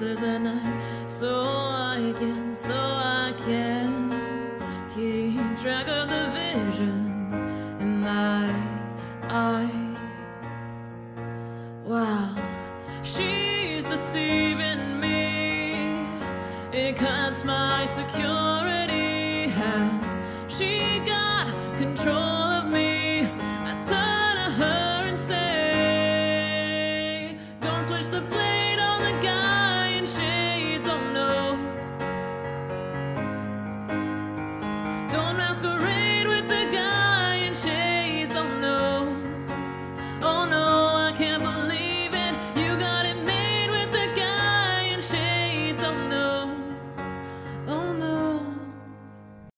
night so I can, so I can keep track of the visions in my eyes. Wow, she's deceiving me. It cuts my security. Has she got control? the blame.